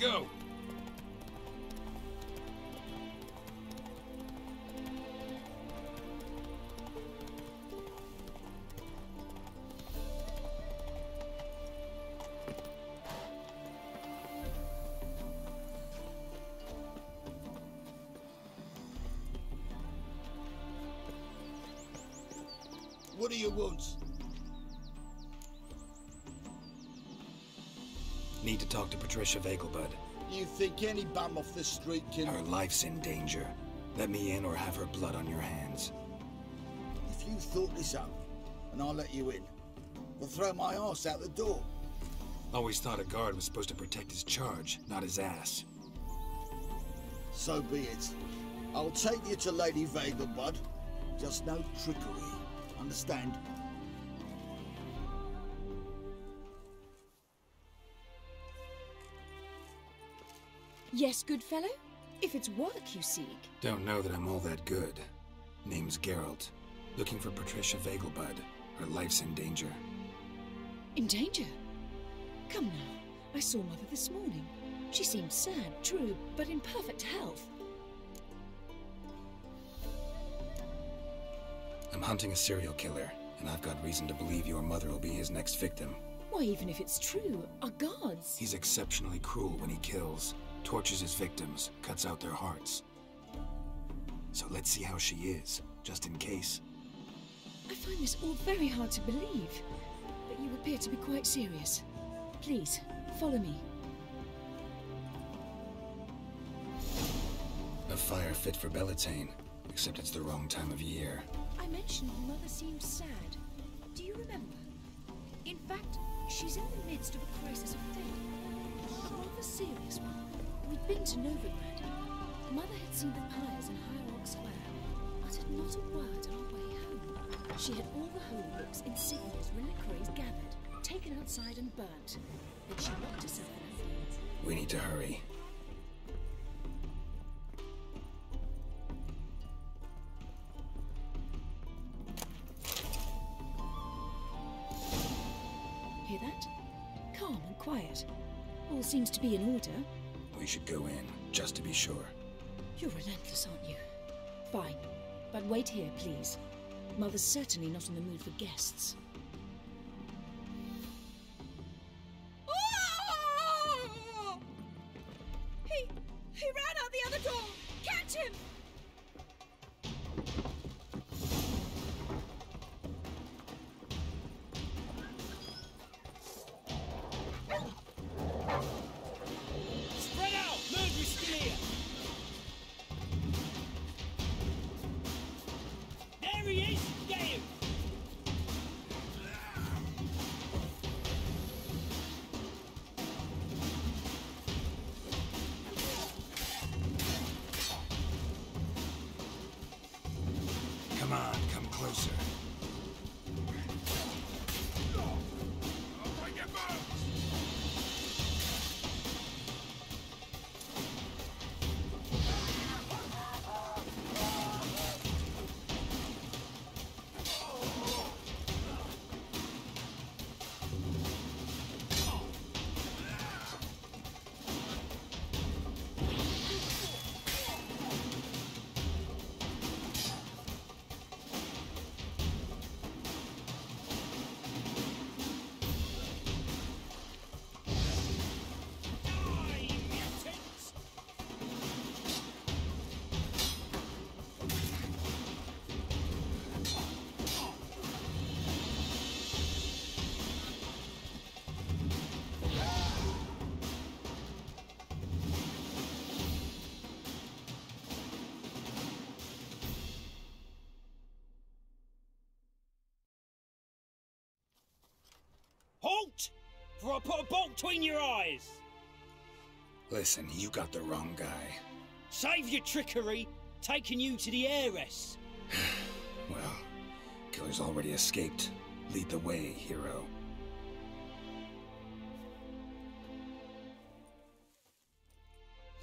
Go. What do you want? Talk to Patricia Vegelbud. You think any bum off the street can... Her life's in danger. Let me in or have her blood on your hands. If you thought this up, and I'll let you in, I'll throw my ass out the door. Always thought a guard was supposed to protect his charge, not his ass. So be it. I'll take you to Lady Vegelbud. Just no trickery. Understand? Yes, good fellow? If it's work you seek. Don't know that I'm all that good. Name's Geralt. Looking for Patricia Vegelbud. Her life's in danger. In danger? Come now. I saw Mother this morning. She seemed sad, true, but in perfect health. I'm hunting a serial killer, and I've got reason to believe your mother will be his next victim. Why, even if it's true, our guards. He's exceptionally cruel when he kills, tortures his victims, cuts out their hearts. So let's see how she is, just in case. I find this all very hard to believe, but you appear to be quite serious. Please, follow me. A fire fit for Belleteyn, except it's the wrong time of year. I mentioned Mother seemed sad. Do you remember? In fact, she's in the midst of a crisis of faith. A rather serious one. We'd been to Novigrad. Mother had seen the pyres in Hierarch Square, uttered not a word on our way home. She had all the holy books, insignias, reliquaries gathered, taken outside and burnt. Then she locked herself in. We need to hurry. Hear that? Calm and quiet. All seems to be in order. We should go in, just to be sure. You're relentless, aren't you? Fine. But wait here, please. Mother's certainly not in the mood for guests. Halt! For I put a bolt between your eyes! Listen, you got the wrong guy. Save your trickery! Taking you to the heiress! [SIGHS] Well, killer's already escaped. Lead the way, hero.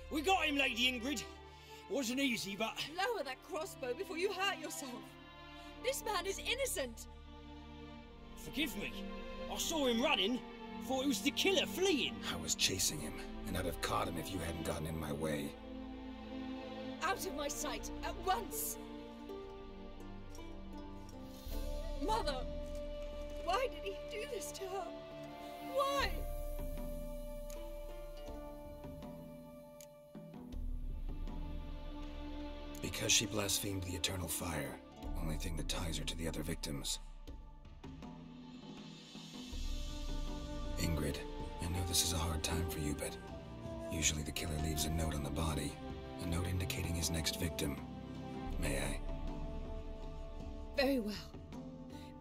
We got him, Lady Ingrid! Wasn't easy, but. Lower that crossbow before you hurt yourself. This man is innocent. Forgive me. I saw him running. Thought it was the killer fleeing. I was chasing him, and I'd have caught him if you hadn't gotten in my way. Out of my sight, at once! Mother! Why did he do this to her? Why? Because she blasphemed the eternal fire, only thing that ties her to the other victims. Know this is a hard time for you, but usually the killer leaves a note on the body, a note indicating his next victim. May I? Very well.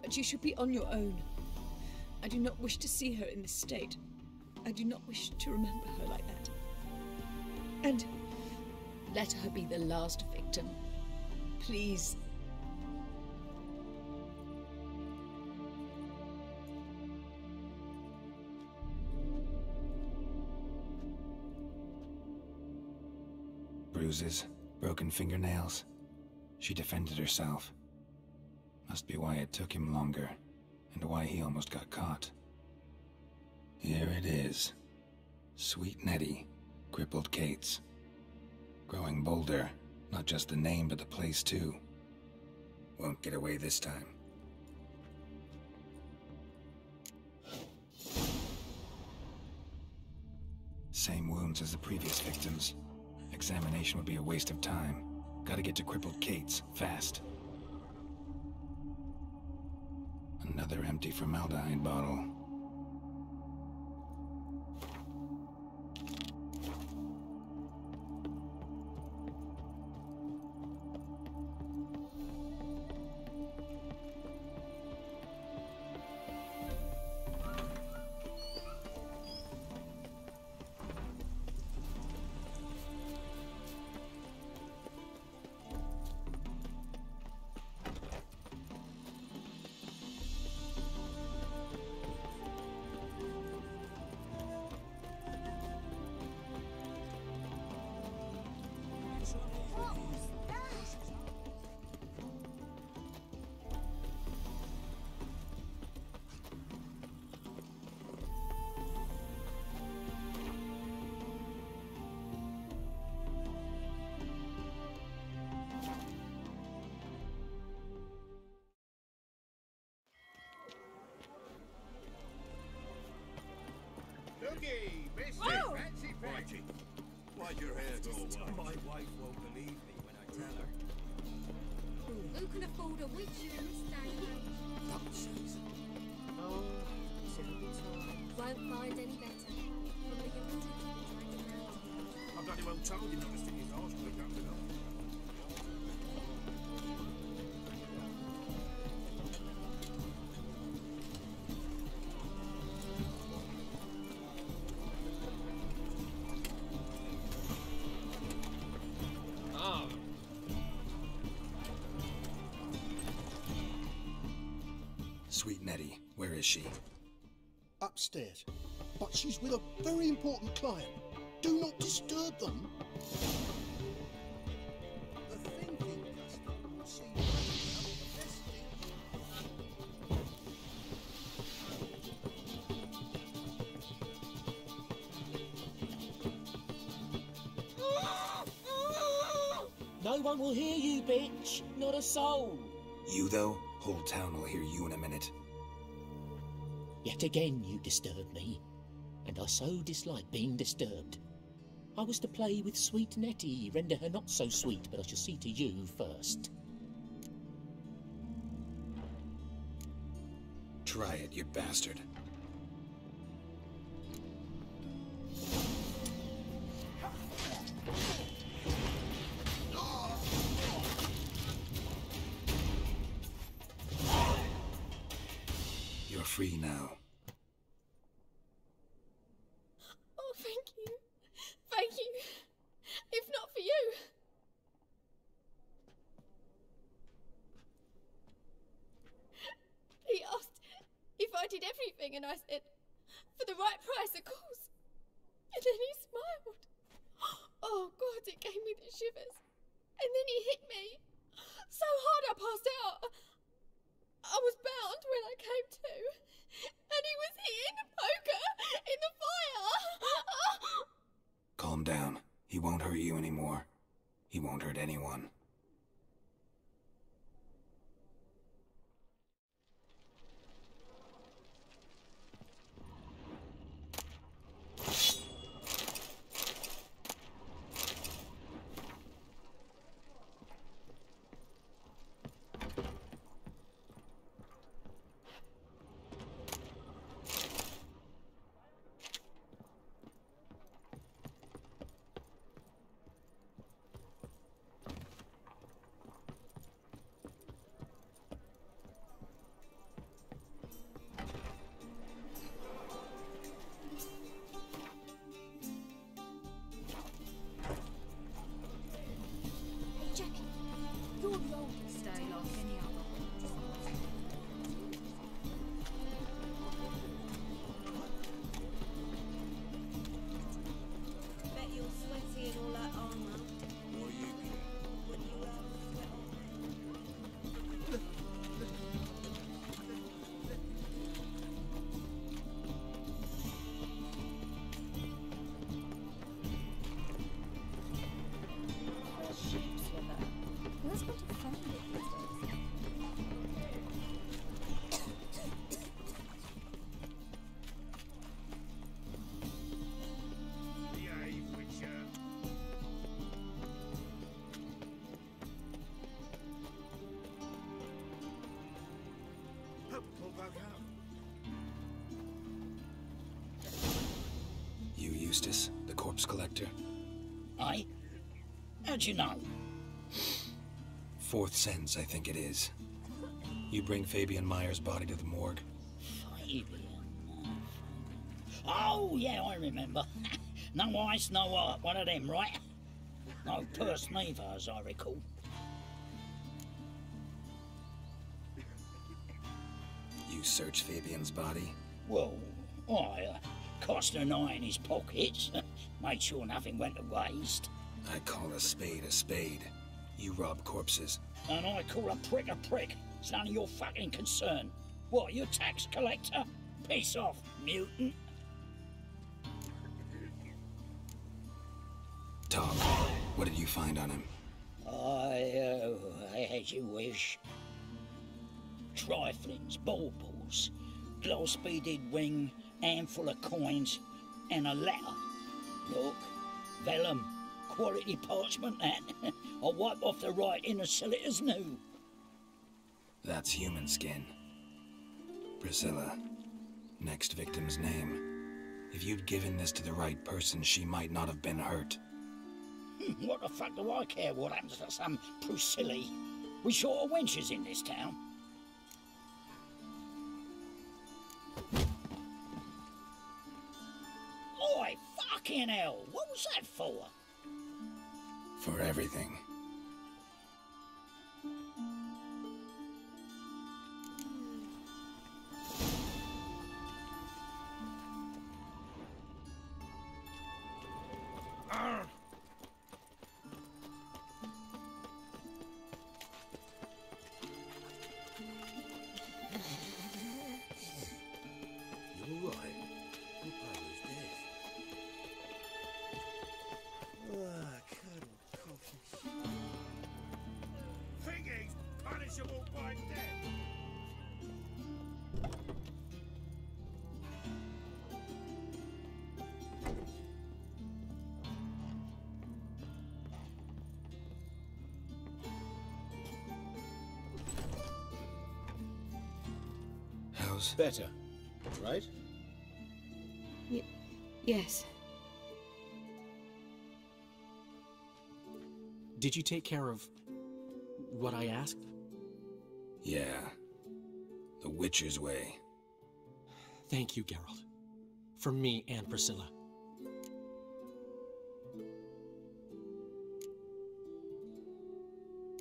But you should be on your own. I do not wish to see her in this state. I do not wish to remember her like that. And let her be the last victim. Please. Bruises, broken fingernails. She defended herself. Must be why it took him longer, and why he almost got caught. Here it is. Sweet Nettie, crippled Kate's. Growing bolder, not just the name, but the place too. Won't get away this time. Same wounds as the previous victims. Examination would be a waste of time. Gotta get to crippled Kate's, fast. Another empty formaldehyde bottle. Sweet Nettie, where is she? Upstairs. But she's with a very important client. Do not disturb them. The thinking custom seems no one will hear you, bitch. Not a soul. You, though? Whole town will hear you in a minute. Yet again you disturb me, and I so dislike being disturbed. I was to play with sweet Nettie, render her not so sweet, but I shall see to you first. Try it, you bastard. And I said, Eustace, the corpse collector? Aye? How'd you know? Fourth sense, I think it is. You bring Fabian Meyer's body to the morgue. Fabian. Oh, yeah, I remember. [LAUGHS] no ice, no art. One of them, right? No purse neither, as I recall. You search Fabian's body? Well, I uh, cast an eye in his pockets, [LAUGHS] made sure nothing went to waste, I call a spade a spade. You rob corpses. and I call a prick a prick. It's none of your fucking concern. What, you tax collector? Piss off, mutant. Talk. What did you find on him? I, uh, as you wish. Triflings, baubles, gloss beaded ring, handful of coins, and a letter. Look, vellum, quality parchment that. [LAUGHS] I'll wipe off the writing and sell it as new. That's human skin. Priscilla. Next victim's name. If you'd given this to the right person, she might not have been hurt. Hmm, What the fuck do I care what happens to some Priscilla? We short of wenches in this town. What was that for? For everything. How's... Better, right? Y- yes. Did you take care of what I asked? Yeah. The Witcher's way. Thank you, Geralt. For me and Priscilla.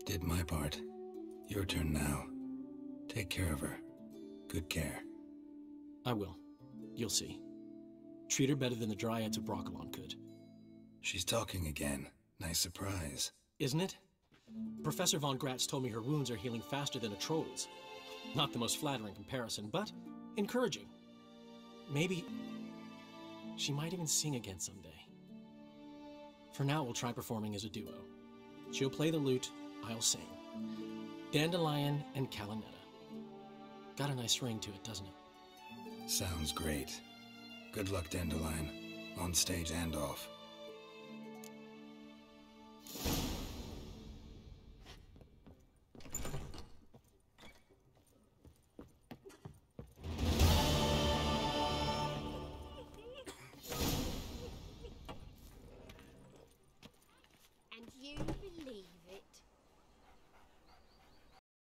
Did my part. Your turn now. Take care of her. Good care. I will. You'll see. Treat her better than the Dryads of Brokilon could. She's talking again. Nice surprise. Isn't it? Professor Von Gratz told me her wounds are healing faster than a troll's. Not the most flattering comparison, but encouraging. Maybe she might even sing again someday. For now, we'll try performing as a duo. She'll play the lute, I'll sing. Dandelion and Calinetta. Got a nice ring to it, doesn't it? Sounds great. Good luck, Dandelion. On stage and off.